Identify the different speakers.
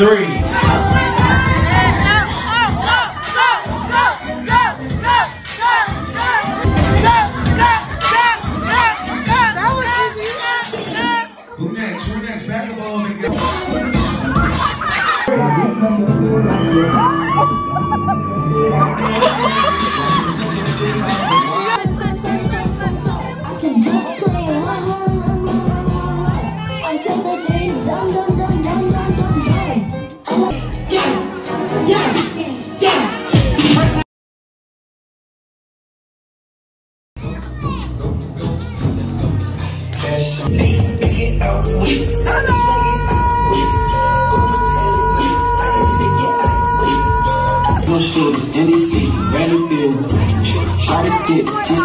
Speaker 1: three. Who next? Who next? Back and go.
Speaker 2: Shoes, NDC, new bill. Try to she